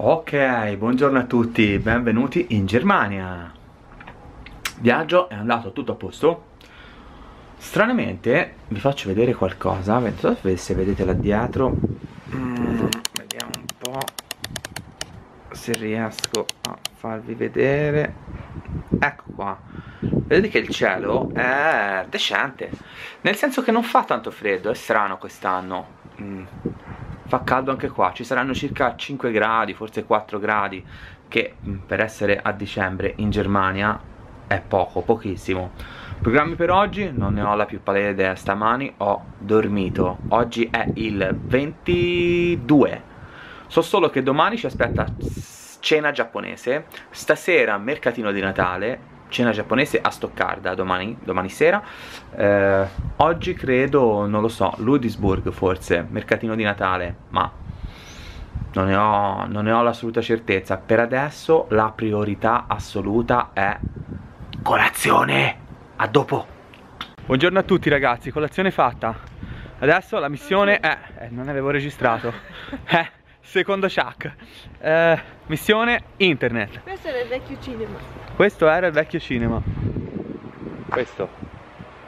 Ok, buongiorno a tutti, benvenuti in Germania. Viaggio è andato tutto a posto. Stranamente vi faccio vedere qualcosa, se vedete là dietro. Mm, vediamo un po' se riesco a farvi vedere. Ecco qua. Vedete che il cielo è decente, nel senso che non fa tanto freddo, è strano quest'anno. Mm fa caldo anche qua, ci saranno circa 5 gradi, forse 4 gradi, che mm, per essere a dicembre in Germania è poco, pochissimo. Programmi per oggi? Non ne ho la più pallida idea, stamani ho dormito, oggi è il 22, so solo che domani ci aspetta cena giapponese, stasera mercatino di Natale, cena giapponese a Stoccarda domani, domani sera. Eh, oggi credo, non lo so, Ludisburg forse, mercatino di Natale ma non ne, ho, non ne ho l'assoluta certezza. Per adesso la priorità assoluta è colazione. A dopo. Buongiorno a tutti ragazzi, colazione fatta. Adesso la missione è, eh, non avevo registrato. Eh, secondo Chuck eh, missione internet. Questo era il vecchio cinema. Questo era il vecchio cinema. Questo.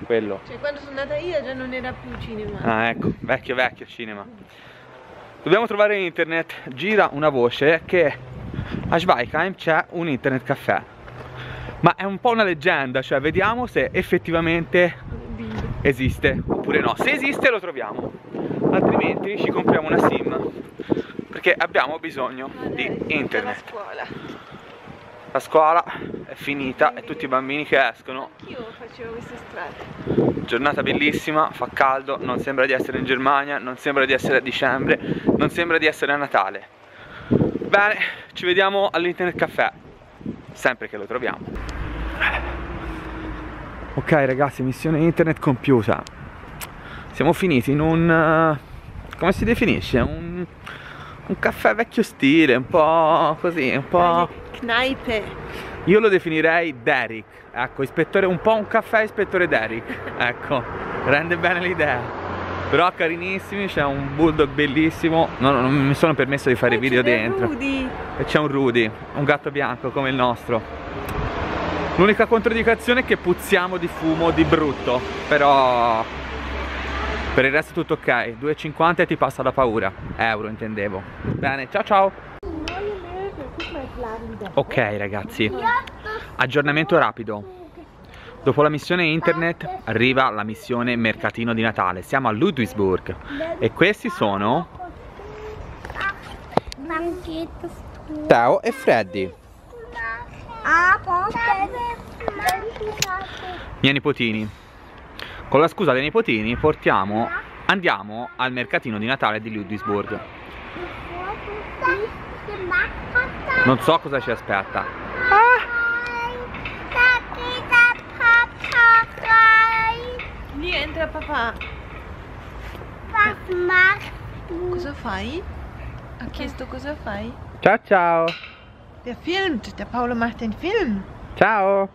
Quello. Cioè quando sono andata io già non era più cinema. Ah ecco. Vecchio vecchio cinema. Dobbiamo trovare internet. Gira una voce che a Schweikheim c'è un internet caffè. Ma è un po' una leggenda cioè vediamo se effettivamente esiste oppure no. Se esiste lo troviamo. Altrimenti ci compriamo una sim perché abbiamo bisogno di internet. La scuola. La scuola è finita e tutti i bambini che escono. Io facevo queste strade. Giornata bellissima, fa caldo, non sembra di essere in Germania, non sembra di essere a dicembre, non sembra di essere a Natale. Bene, ci vediamo all'internet caffè, sempre che lo troviamo. Ok ragazzi, missione internet compiuta. Siamo finiti in un... eh, come si definisce? Un, un caffè vecchio stile, un po' così, un po'... Kneipe. Io lo definirei Derek, ecco, ispettore, un po' un caffè ispettore Derek, ecco, rende bene l'idea. Però carinissimi, c'è un bulldog bellissimo, no, no, non mi sono permesso di fare Poi video c'è del dentro. Rudy. E c'è un Rudy, un gatto bianco come il nostro. L'unica controindicazione è che puzziamo di fumo di brutto, però per il resto tutto ok. 2,50 e ti passa la paura. Euro intendevo. Bene, ciao ciao. Ok ragazzi, aggiornamento rapido. Dopo la missione internet arriva la missione mercatino di Natale. Siamo a Ludwigsburg e questi sono? Teo e Freddy, Aber miei nipotini. Con la scusa dei nipotini portiamo, andiamo al mercatino di Natale di Ludwigsburg. Non so cosa ci aspetta. Lì entra papà. Cosa fai? Ha chiesto cosa fai? Ciao ciao. Der filmt. Der Paolo macht den Film. Ciao.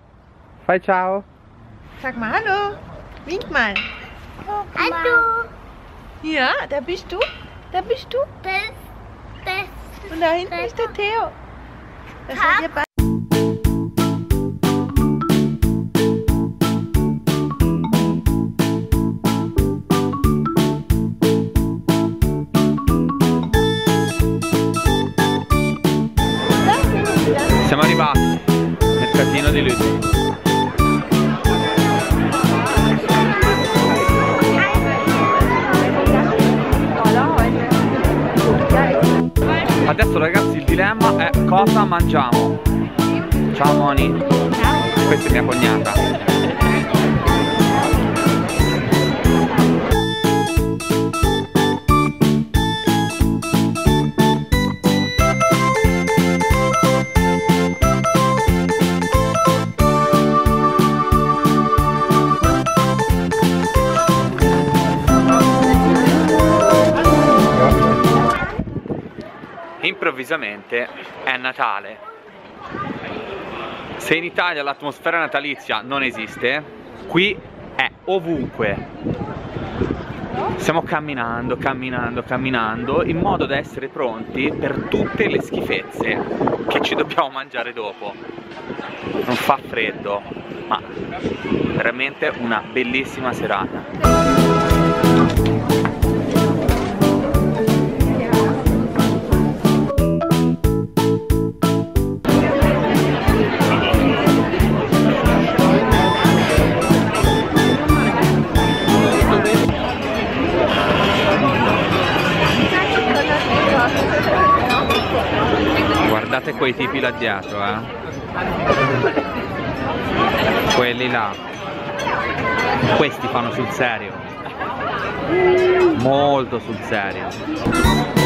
Fai ciao. Sag mal Hallo. Wink mal. Hallo, Ja, da bist du. Da bist du. das, das, Und da hinten ist der Theo. Das seid ihr beide. Siamo arrivati. Mercatino di Ludwig. Adesso ragazzi il dilemma è cosa mangiamo. Ciao Moni. Questa è mia cognata. Improvvisamente è Natale. Se in Italia l'atmosfera natalizia non esiste, qui è ovunque. Stiamo camminando, camminando, camminando in modo da essere pronti per tutte le schifezze che ci dobbiamo mangiare dopo. Non fa freddo, ma veramente una bellissima serata. Quei tipi là dietro, eh. Quelli là. Questi fanno sul serio. Molto sul serio.